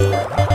Bye.